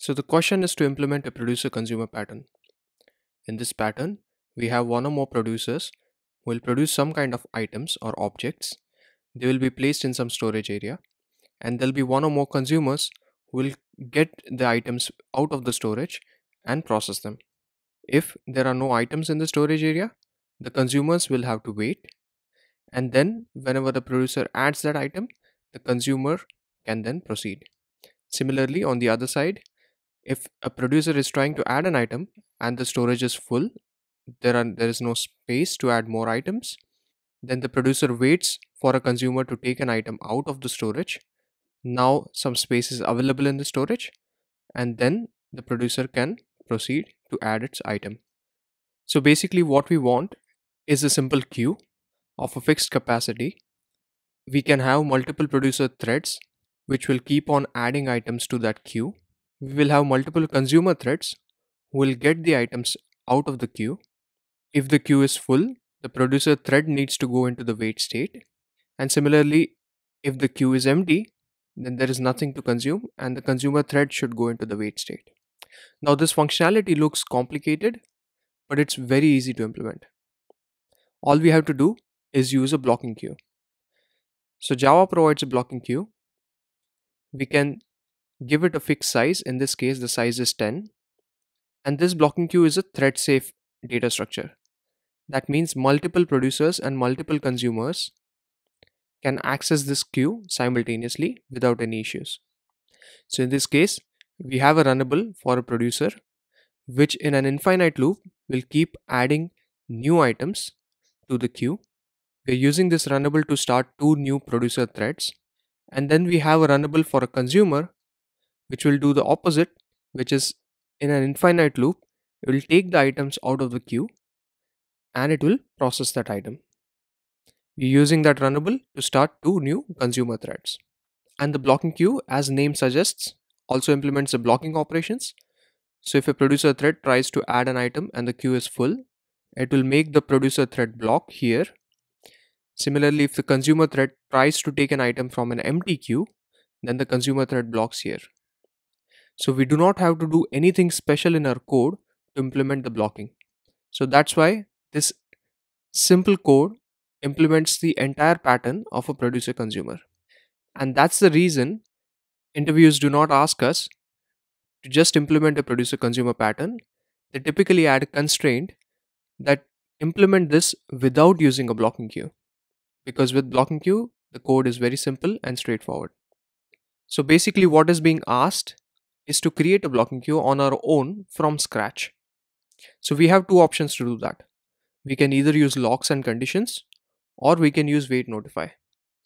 So the question is to implement a producer consumer pattern. In this pattern, we have one or more producers who will produce some kind of items or objects. They will be placed in some storage area and there'll be one or more consumers who will get the items out of the storage and process them. If there are no items in the storage area, the consumers will have to wait and then whenever the producer adds that item, the consumer can then proceed. Similarly, on the other side, if a producer is trying to add an item and the storage is full, there are there is no space to add more items, then the producer waits for a consumer to take an item out of the storage. Now some space is available in the storage and then the producer can proceed to add its item. So basically what we want is a simple queue of a fixed capacity. We can have multiple producer threads which will keep on adding items to that queue we will have multiple consumer threads who will get the items out of the queue. If the queue is full, the producer thread needs to go into the wait state. And similarly, if the queue is empty, then there is nothing to consume and the consumer thread should go into the wait state. Now this functionality looks complicated, but it's very easy to implement. All we have to do is use a blocking queue. So Java provides a blocking queue. We can give it a fixed size. In this case the size is 10 and this blocking queue is a thread safe data structure. That means multiple producers and multiple consumers can access this queue simultaneously without any issues. So in this case we have a runnable for a producer which in an infinite loop will keep adding new items to the queue. We're using this runnable to start two new producer threads and then we have a runnable for a consumer which will do the opposite, which is in an infinite loop, it will take the items out of the queue and it will process that item. We're using that runnable to start two new consumer threads. And the blocking queue, as name suggests, also implements the blocking operations. So if a producer thread tries to add an item and the queue is full, it will make the producer thread block here. Similarly, if the consumer thread tries to take an item from an empty queue, then the consumer thread blocks here. So we do not have to do anything special in our code to implement the blocking. So that's why this simple code implements the entire pattern of a producer consumer. And that's the reason interviews do not ask us to just implement a producer consumer pattern. They typically add a constraint that implement this without using a blocking queue. Because with blocking queue, the code is very simple and straightforward. So basically what is being asked is to create a blocking queue on our own from scratch. So we have two options to do that. We can either use locks and conditions or we can use wait notify.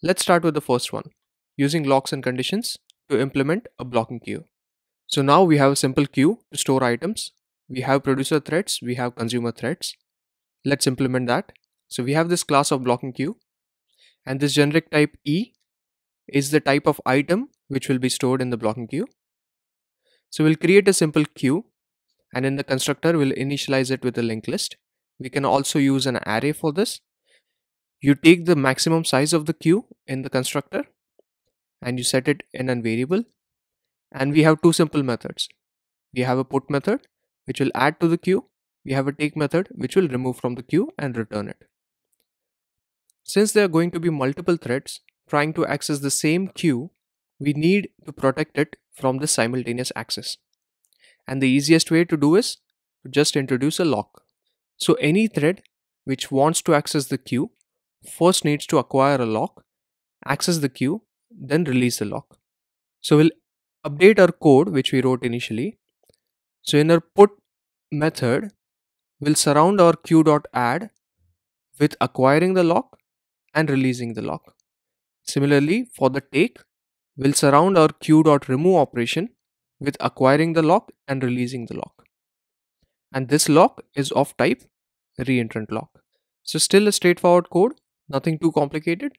Let's start with the first one, using locks and conditions to implement a blocking queue. So now we have a simple queue to store items. We have producer threads, we have consumer threads. Let's implement that. So we have this class of blocking queue and this generic type E is the type of item which will be stored in the blocking queue. So we'll create a simple queue and in the constructor we'll initialize it with a linked list. We can also use an array for this. You take the maximum size of the queue in the constructor and you set it in a variable and we have two simple methods. We have a put method which will add to the queue. We have a take method which will remove from the queue and return it. Since there are going to be multiple threads trying to access the same queue, we need to protect it from the simultaneous access. And the easiest way to do is to just introduce a lock. So any thread which wants to access the queue first needs to acquire a lock, access the queue, then release the lock. So we'll update our code which we wrote initially. So in our put method, we'll surround our queue.add with acquiring the lock and releasing the lock. Similarly, for the take, We'll surround our queue.remove operation with acquiring the lock and releasing the lock. And this lock is of type reentrant lock. So still a straightforward code, nothing too complicated.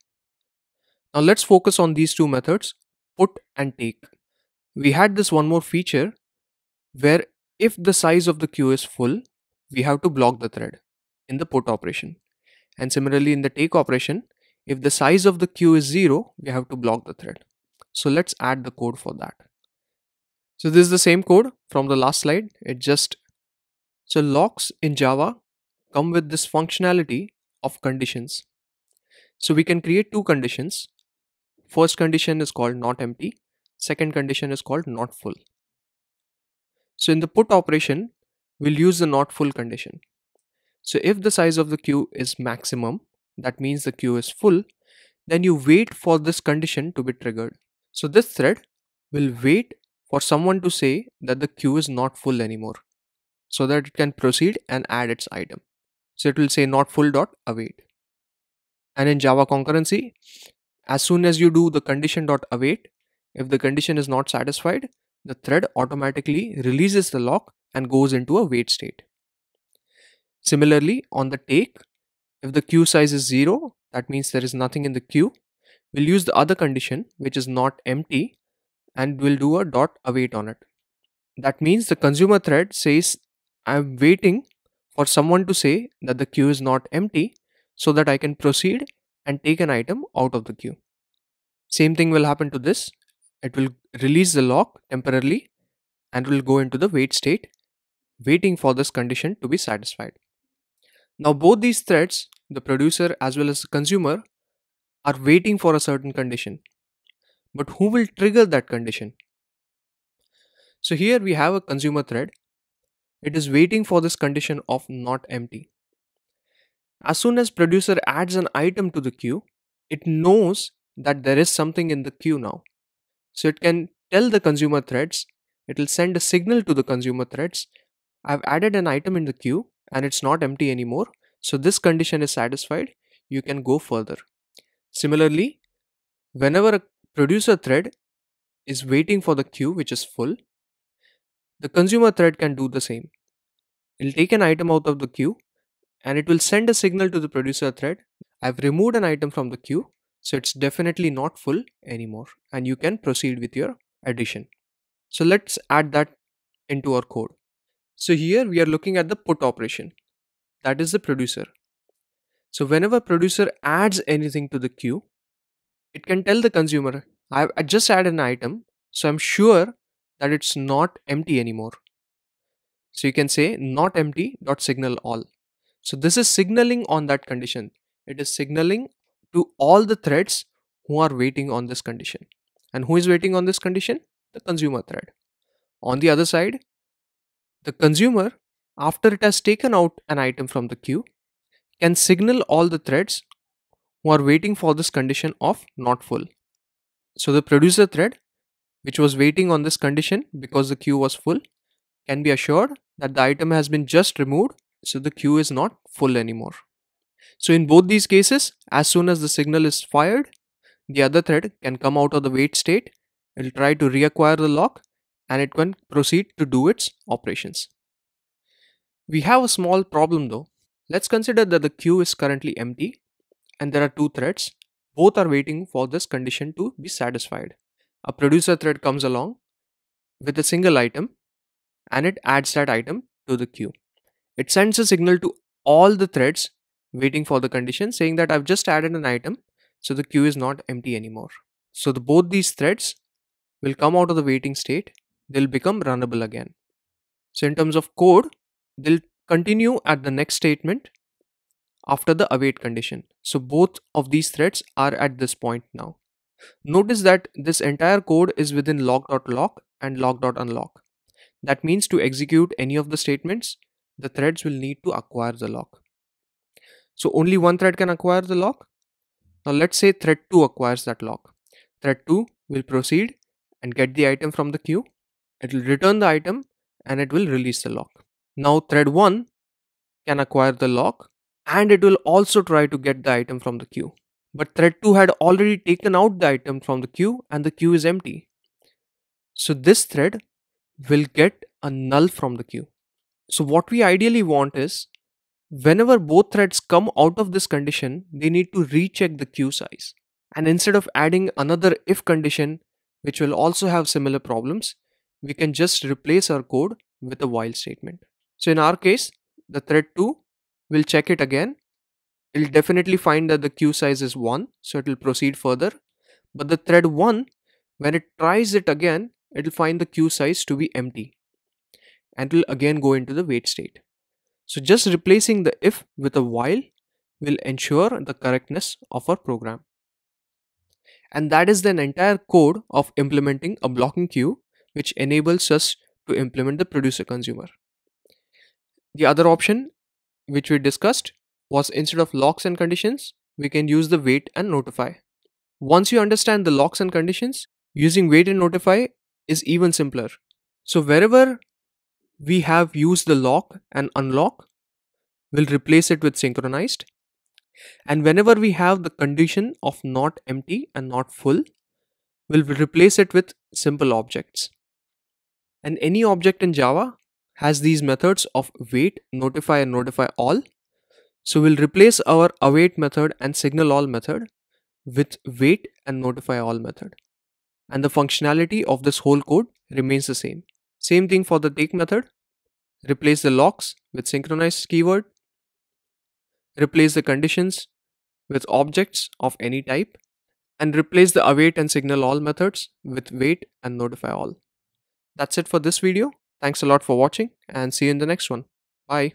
Now let's focus on these two methods, put and take. We had this one more feature where if the size of the queue is full, we have to block the thread in the put operation. And similarly in the take operation, if the size of the queue is zero, we have to block the thread. So let's add the code for that. So this is the same code from the last slide. It just so locks in Java come with this functionality of conditions. So we can create two conditions. First condition is called not empty. Second condition is called not full. So in the put operation, we'll use the not full condition. So if the size of the queue is maximum, that means the queue is full, then you wait for this condition to be triggered. So this thread will wait for someone to say that the queue is not full anymore so that it can proceed and add its item. So it will say not full dot await. And in Java concurrency, as soon as you do the condition dot await, if the condition is not satisfied, the thread automatically releases the lock and goes into a wait state. Similarly, on the take, if the queue size is 0, that means there is nothing in the queue, we'll use the other condition which is not empty and we'll do a dot await on it. That means the consumer thread says I'm waiting for someone to say that the queue is not empty so that I can proceed and take an item out of the queue. Same thing will happen to this. It will release the lock temporarily and will go into the wait state waiting for this condition to be satisfied. Now both these threads, the producer as well as the consumer are waiting for a certain condition. But who will trigger that condition? So here we have a consumer thread. It is waiting for this condition of not empty. As soon as producer adds an item to the queue, it knows that there is something in the queue now. So it can tell the consumer threads, it will send a signal to the consumer threads, I've added an item in the queue and it's not empty anymore. So this condition is satisfied. You can go further. Similarly, whenever a producer thread is waiting for the queue which is full, the consumer thread can do the same. It'll take an item out of the queue and it will send a signal to the producer thread. I've removed an item from the queue, so it's definitely not full anymore and you can proceed with your addition. So let's add that into our code. So here we are looking at the put operation. That is the producer. So whenever producer adds anything to the queue, it can tell the consumer, I've just added an item, so I'm sure that it's not empty anymore. So you can say not empty dot signal all. So this is signaling on that condition. It is signaling to all the threads who are waiting on this condition. And who is waiting on this condition? The consumer thread. On the other side, the consumer, after it has taken out an item from the queue, can signal all the threads who are waiting for this condition of not full. So the producer thread, which was waiting on this condition because the queue was full, can be assured that the item has been just removed so the queue is not full anymore. So in both these cases, as soon as the signal is fired, the other thread can come out of the wait state, it will try to reacquire the lock and it can proceed to do its operations. We have a small problem though. Let's consider that the queue is currently empty and there are two threads. Both are waiting for this condition to be satisfied. A producer thread comes along with a single item and it adds that item to the queue. It sends a signal to all the threads waiting for the condition saying that I've just added an item so the queue is not empty anymore. So the, both these threads will come out of the waiting state they'll become runnable again. So in terms of code, they'll continue at the next statement after the await condition. So both of these threads are at this point now. Notice that this entire code is within lock.lock and lock.unlock. That means to execute any of the statements, the threads will need to acquire the lock. So only one thread can acquire the lock. Now let's say thread 2 acquires that lock. Thread 2 will proceed and get the item from the queue it will return the item and it will release the lock. Now thread 1 can acquire the lock and it will also try to get the item from the queue. But thread 2 had already taken out the item from the queue and the queue is empty. So this thread will get a null from the queue. So what we ideally want is whenever both threads come out of this condition, they need to recheck the queue size. And instead of adding another if condition, which will also have similar problems, we can just replace our code with a while statement. So in our case, the thread 2 will check it again. It'll definitely find that the queue size is 1, so it will proceed further. But the thread 1, when it tries it again, it will find the queue size to be empty and it will again go into the wait state. So just replacing the if with a while will ensure the correctness of our program. And that is the entire code of implementing a blocking queue which enables us to implement the producer consumer. The other option which we discussed was instead of locks and conditions, we can use the wait and notify. Once you understand the locks and conditions, using wait and notify is even simpler. So wherever we have used the lock and unlock, we'll replace it with synchronized. And whenever we have the condition of not empty and not full, we'll replace it with simple objects. And any object in Java has these methods of wait, notify and notify all. So we'll replace our await method and signal all method with wait and notify all method. And the functionality of this whole code remains the same. Same thing for the take method. Replace the locks with synchronized keyword. Replace the conditions with objects of any type. And replace the await and signal all methods with wait and notify all. That's it for this video. Thanks a lot for watching and see you in the next one. Bye.